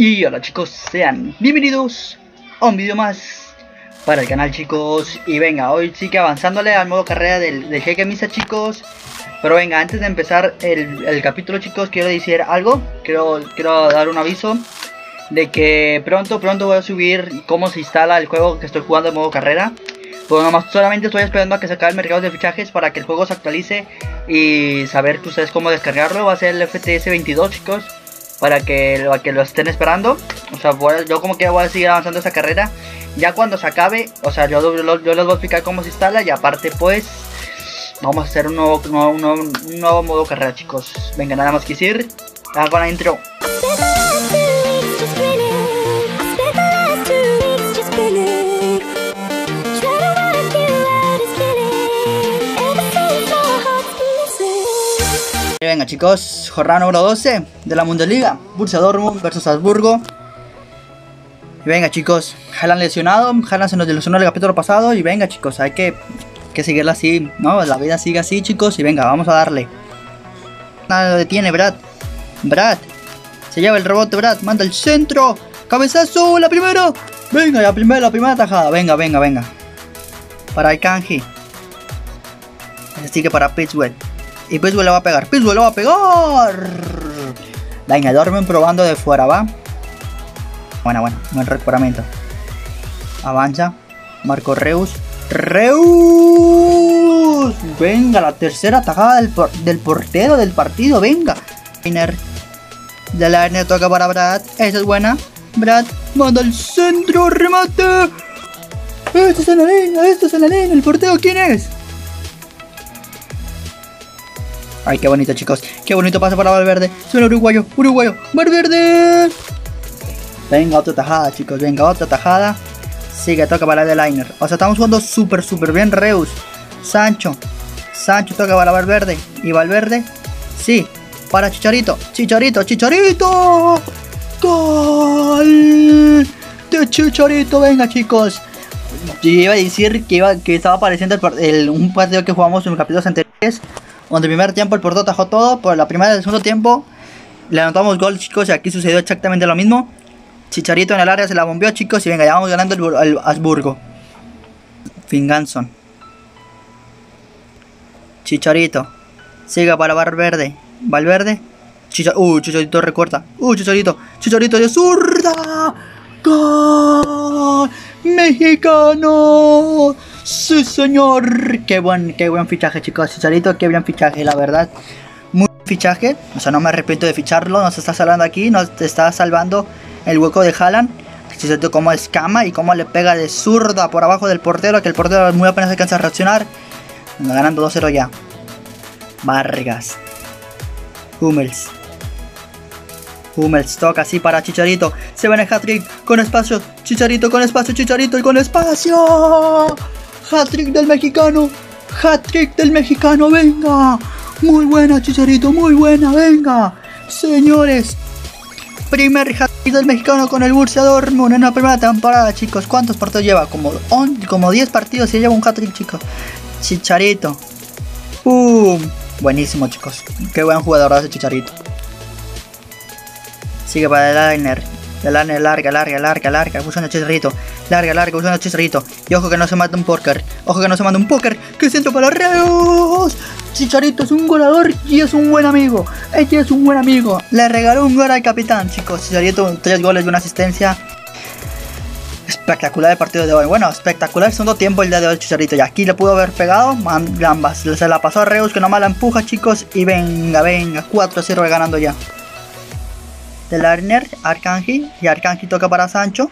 Y hola chicos, sean bienvenidos a un vídeo más para el canal chicos. Y venga, hoy sí que avanzándole al modo carrera del, del Jeque Misa chicos. Pero venga, antes de empezar el, el, capítulo chicos, quiero decir algo. Quiero, quiero dar un aviso de que pronto, pronto voy a subir cómo se instala el juego que estoy jugando en modo carrera. Pues nomás solamente estoy esperando a que se acabe el mercado de fichajes para que el juego se actualice y saber que ustedes cómo descargarlo. Va a ser el FTS 22, chicos, para que, que lo estén esperando. O sea, yo como que voy a seguir avanzando esa carrera. Ya cuando se acabe, o sea, yo, yo, les voy a explicar cómo se instala y aparte, pues, vamos a hacer un nuevo, un nuevo, modo carrera, chicos. Venga, nada más que decir. La intro. Venga chicos, jornada número 12 de la Bundesliga, Borussia Dortmund versus Salzburgo. Y venga chicos, Haaland lesionado, Haaland se nos lesionó el capítulo pasado y venga chicos, hay que, que seguirla así, ¿no? La vida sigue así chicos y venga, vamos a darle. Nada lo detiene Brad, Brad, se lleva el rebote Brad, manda el centro, cabezazo, la primera, venga, la primera, la primera tajada, venga, venga, venga. Para el Kanji. Así que para Pittsburgh. Y Pitbull le va a pegar. Pitbull le va a pegar. Venga, duermen probando de fuera, ¿va? Bueno, bueno, buen recuperamiento. Avanza. Marco Reus. ¡Reus! Venga, la tercera tajada del, del portero del partido. Venga. De Liner toca para Brad. Esa es buena. Brad manda al centro. Remate. Esto es en la línea. Esto es en la línea. ¿El portero quién es? Ay, qué bonito, chicos. Qué bonito pasa para Valverde. Suena uruguayo, uruguayo. Valverde. Venga, otra tajada, chicos. Venga, otra tajada. Sigue, toca para el liner. O sea, estamos jugando súper, súper bien. Reus. Sancho. Sancho toca para Valverde. Y Valverde. Sí. Para Chicharito. Chicharito, Chicharito. Gol. De Chicharito. Venga, chicos. Yo iba a decir que, iba, que estaba apareciendo el, un partido que jugamos en los capítulos anteriores donde el primer tiempo el Porto atajó todo, por la primera y el segundo tiempo le anotamos gol, chicos, y aquí sucedió exactamente lo mismo. Chicharito en el área se la bombeó, chicos, y venga, ya vamos ganando el, el Habsburgo. Finganson. Chicharito. Siga para Valverde. Valverde. Chicha uh, Chicharito recorta. Uh, Chicharito. Chicharito de zurda. ¡Gol! ¡Mexicano! Sí, señor. Qué buen, qué buen fichaje, chicos. Chicharito, qué buen fichaje, la verdad. Muy fichaje. O sea, no me arrepiento de ficharlo. Nos está salvando aquí. Nos está salvando el hueco de Haaland. Chicharito como escama y cómo le pega de zurda por abajo del portero. Que el portero muy apenas alcanza a reaccionar. Ganando 2-0 ya. Vargas. Hummels. Hummels toca así para Chicharito. Se va en el hat-trick con espacio. Chicharito con espacio. Chicharito y con espacio. Hat-trick del mexicano. Hat-trick del mexicano, venga. Muy buena, Chicharito, muy buena, venga. Señores, primer hat-trick del mexicano con el Dortmund en la primera temporada, chicos. ¿Cuántos partidos lleva? Como, como 10 partidos y lleva un hat-trick, chicos. Chicharito. ¡Pum! Buenísimo, chicos. Qué buen jugador hace Chicharito. Sigue para el liner. La lana larga, larga, larga, larga, usando chicharrito. Larga, larga, usando chicharrito. Y ojo que no se mata un póker. Ojo que no se manda un póker. Que centro para Reus. Chicharito es un goleador y es un buen amigo. Este es un buen amigo. Le regaló un gol al capitán, chicos. Chicharito, tres goles y una asistencia. Espectacular el partido de hoy. Bueno, espectacular el segundo tiempo el día de hoy, Chicharito. Y aquí le pudo haber pegado. Ambas. Se la pasó a Reus, que nomás la empuja, chicos. Y venga, venga. 4-0 ganando ya de Lerner, Arcángel, y Arcángel toca para Sancho.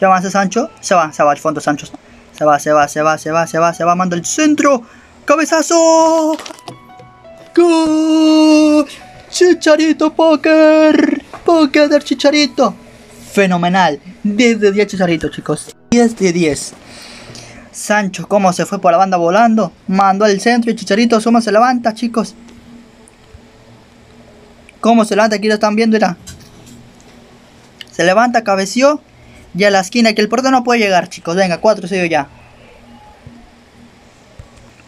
Ya avanza Sancho, se va, se va al fondo Sancho. Se va, se va, se va, se va, se va, se va, manda el centro. ¡Cabezazo! ¡Gol! ¡Chicharito Poker! ¡Poker del Chicharito! Fenomenal. 10 de 10 Chicharito, chicos. 10 de 10. Sancho, cómo se fue por la banda volando. Mandó al centro y Chicharito, suma se levanta, chicos. ¿Cómo se levanta? Aquí lo están viendo, era. Se levanta, cabeció. Y a la esquina, que el portero no puede llegar, chicos. Venga, 4 sellos ya.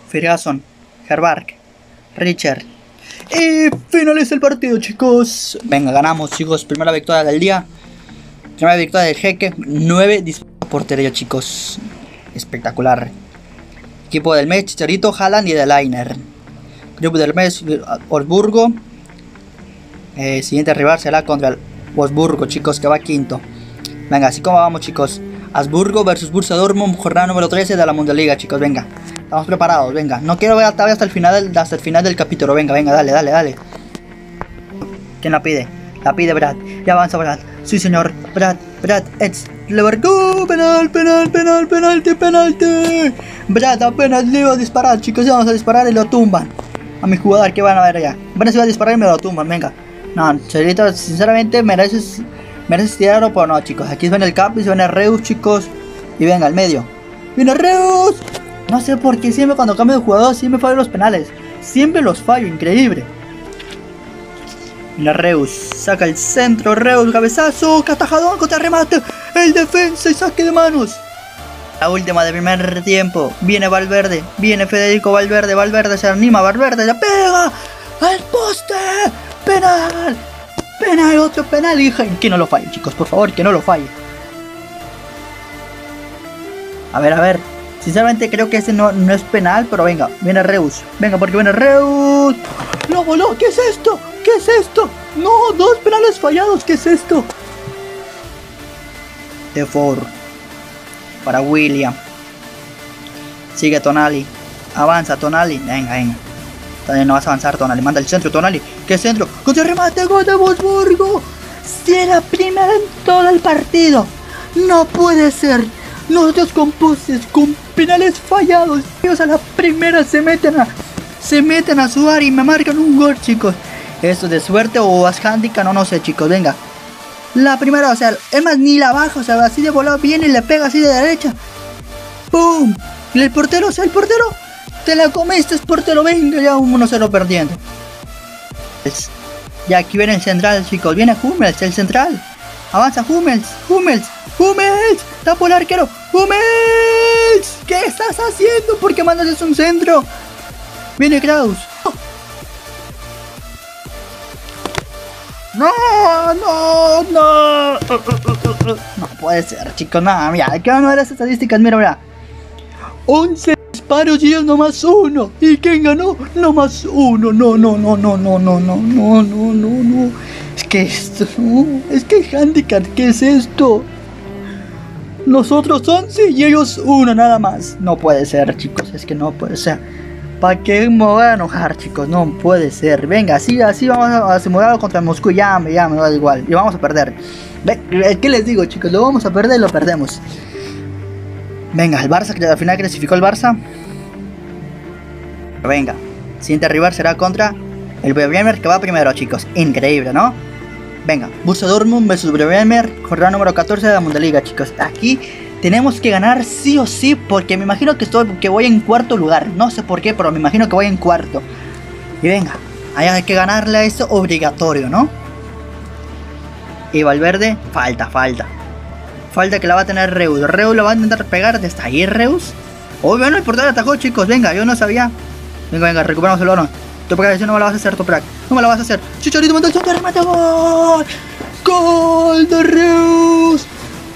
Ferguson, Herbark, Richard. Y finaliza el partido, chicos. Venga, ganamos, chicos. Primera victoria del día. Primera victoria del jeque, 9 disparos por portería, chicos. Espectacular. Equipo del mes, Chicharito, Haaland y de Liner. Grupo del mes, Wolfsburgo. Eh, siguiente rival será contra el Wolfsburgo, chicos, que va quinto. Venga, así como vamos, chicos. Habsburgo versus Bursa Dortmund, jornada número 13 de la Liga, chicos, venga. Estamos preparados, venga. No quiero ver hasta el final del, hasta el final del capítulo, venga, venga, dale, dale, dale. ¿Quién la pide? La pide Brad. Ya avanza Brad. Sí, señor. Brad, Brad, it's Leverkusen. Penal, penal, penal, penalti, penalti. Brad apenas le iba a disparar, chicos. Ya vamos a disparar y lo tumban. A mi jugador, que van a ver allá. Iba a disparar y me lo tumban, venga. No, Chelito, sinceramente mereces, mereces tirarlo, pero no, chicos. Aquí viene el Capi, se viene Reus, chicos. Y venga, al medio. ¡Viene Reus! No sé por qué siempre cuando cambio de jugador siempre fallo los penales. Siempre los fallo, increíble. Mira Reus, saca el centro, Reus, cabezazo, catajadón contra remate, el defensa y saque de manos. La última del primer tiempo, viene Valverde, viene Federico Valverde, Valverde se anima, Valverde la pega al poste, penal, penal, otro penal, y que no lo falle chicos, por favor, que no lo falle. A ver, a ver, sinceramente creo que ese no, no es penal, pero venga, viene Reus, venga porque viene Reus. No voló, ¿qué es esto? ¿Qué es esto? No, dos penales fallados, ¿qué es esto? De Ford. Para William. Sigue Tonali. Avanza Tonali. Venga, venga. También no vas a avanzar Tonali. Manda el centro Tonali. ¿Qué centro? Contra remate gol de Wolfsburgo. Si era primera en todo el partido. No puede ser. Nosotros con poses, con penales fallados. Ellos a la primera se meten a, se meten a sudar y me marcan un gol, chicos. Esto de suerte o es handicap, no, no sé, chicos, venga. La primera, o sea, es más, ni la baja, o sea, así de volado viene y le pega así de derecha. ¡Pum! Y el portero, o sea, el portero, te la comiste, es portero, venga, ya un 1-0 perdiendo. Y aquí viene el central, chicos, viene Hummels, el central. Avanza Hummels, Hummels, Hummels, tapa el arquero, Hummels. ¿Qué estás haciendo? ¿Por qué mandas un centro? Viene Kraus. No, no, no. No puede ser, chicos. No, mira, hay que ver las estadísticas. Mira, mira. 11 disparos y es nomás uno. ¿Y quién ganó? Nomás uno. No, no, no, no, no, no, no, no, no, no, no. Es que esto. Es que handicap, ¿qué es esto? Nosotros 11 y ellos uno nada más. No puede ser, chicos. Es que no puede ser. ¿Para qué me voy a enojar, chicos? No puede ser. Venga, así, así vamos a simular contra Moscú. Ya, ya me da igual. Y vamos a perder. ¿Qué les digo, chicos? Lo vamos a perder y lo perdemos. Venga, el Barça, que al final clasificó el Barça. Venga, siguiente rival será contra el Bremer que va primero, chicos. Increíble, ¿no? Venga, Bursa Dortmund versus Bremer, jornada número 14 de la Mundaliga, chicos. Aquí tenemos que ganar sí o sí, porque me imagino que, estoy, que voy en cuarto lugar. No sé por qué, pero me imagino que voy en cuarto. Y venga, hay que ganarle a eso obligatorio, ¿no? Y Valverde, falta, falta. Falta que la va a tener Reus. Reus lo va a intentar pegar desde ahí, Reus. Oh, bueno, el portero atajó, chicos. Venga, yo no sabía. Venga, venga, recuperamos el balón. Toprak, no me la vas a hacer, Toprak. No me la vas a hacer. Chicharito, manda el centro, remate, gol. Gol de Reus.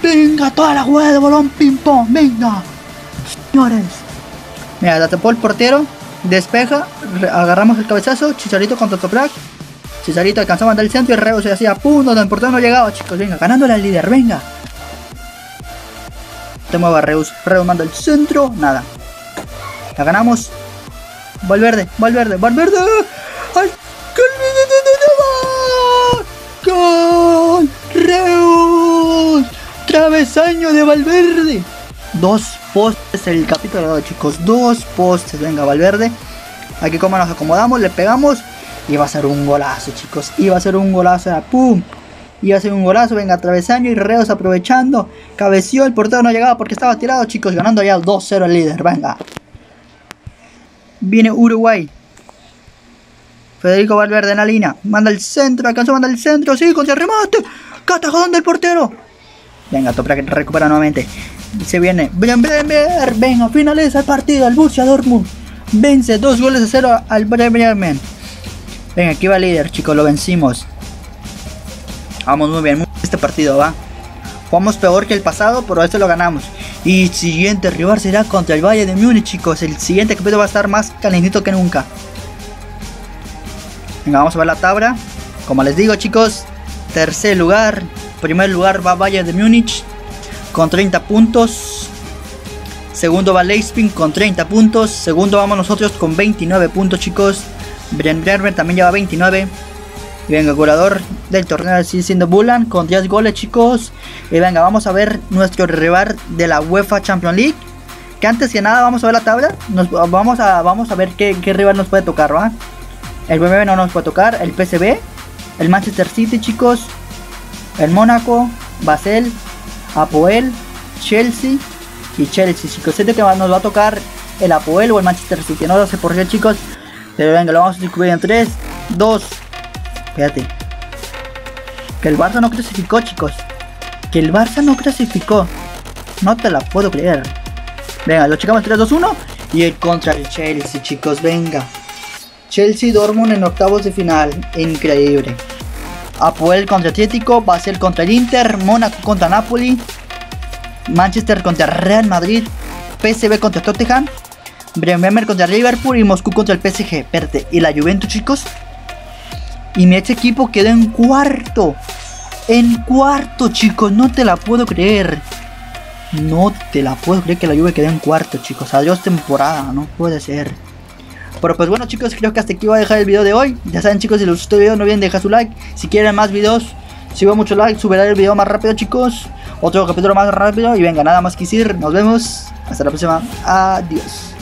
Venga, toda la jugada de balón, ping pong, venga. Señores. Mira, la tapó el portero, despeja, agarramos el cabezazo, Chicharito contra Toprak. Chicharito alcanzó a mandar el centro y Reo se hacía punto, el portero no llegaba, chicos. Venga, ganándole al líder, venga. Te mueva Reus. Reus manda el centro, nada. La ganamos. Valverde, Valverde, Valverde. ¡Ay! ¡Gol! ¡Reus! travesaño de Valverde. Dos postes el capítulo chicos. Dos postes. Venga, Valverde. Aquí como nos acomodamos, le pegamos. Y va a ser un golazo, chicos. Va a ser un golazo. ¡Pum! Y va a ser un golazo. Venga, travesaño y Reos aprovechando. Cabeció. El portero no llegaba porque estaba tirado, chicos. Ganando ya 2-0 el líder. Venga. Viene Uruguay. Federico Valverde en la línea. Manda el centro. Alcanzó a mandar el centro. Sí, con el remate. Catajón del portero. Venga, Toprak recupera nuevamente. Se viene. Venga, finaliza el partido. El Borussia Dortmund vence dos goles a cero al Bremen. Venga, aquí va el líder, chicos. Lo vencimos. Vamos muy bien. Este partido va. Jugamos peor que el pasado, pero este lo ganamos. Y siguiente rival será contra el Valle de Múnich, chicos. El siguiente capítulo va a estar más calentito que nunca. Venga, vamos a ver la tabla. Como les digo, chicos, tercer lugar. Primer lugar va Valle de Múnich con 30 puntos. Segundo va Leipzig con 30 puntos. Segundo vamos nosotros con 29 puntos, chicos. Bremen también lleva 29. Y venga, goleador del torneo sigue siendo Bulan con 10 goles, chicos. Y venga, vamos a ver nuestro rival de la UEFA Champions League. Que antes que nada, vamos a ver la tabla. Nos, vamos, a, vamos a ver qué, rival nos puede tocar, ¿va? El BBB no nos puede tocar. El PSV. El Manchester City, chicos. El Mónaco. Basel. Apoel. Chelsea. Y Chelsea, chicos. Siento que nos va a tocar el Apoel o el Manchester City. No lo sé por qué, chicos. Pero venga, lo vamos a descubrir en 3, 2, Espérate. Que el Barça no clasificó, chicos. Que el Barça no clasificó. No te la puedo creer. Venga, lo checamos 3, 2, 1. Y el contra el Chelsea, chicos. Venga. Chelsea Dortmund en octavos de final. Increíble. Apoel contra Atlético. Basel contra el Inter. Mónaco contra Napoli. Manchester contra Real Madrid. PSV contra Tottenham. Bremen contra Liverpool. Y Moscú contra el PSG. Perte. ¿Y la Juventus, chicos? Y mi ex equipo quedó en cuarto. En cuarto, chicos. No te la puedo creer. No te la puedo creer que la Juve quedó en cuarto, chicos. Adiós temporada. No puede ser. Pero pues bueno, chicos. Creo que hasta aquí voy a dejar el video de hoy. Ya saben, chicos. Si les gustó el video, no olviden dejar su like. Si quieren más videos. Si veo mucho like, subiré el video más rápido, chicos. Otro capítulo más rápido. Y venga, nada más que decir. Nos vemos. Hasta la próxima. Adiós.